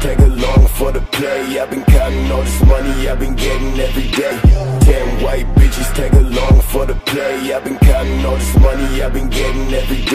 tag along for the play. I've been counting all this money I've been getting every day. Ten white bitches tag along for the play. I've been counting all this money I've been getting every day.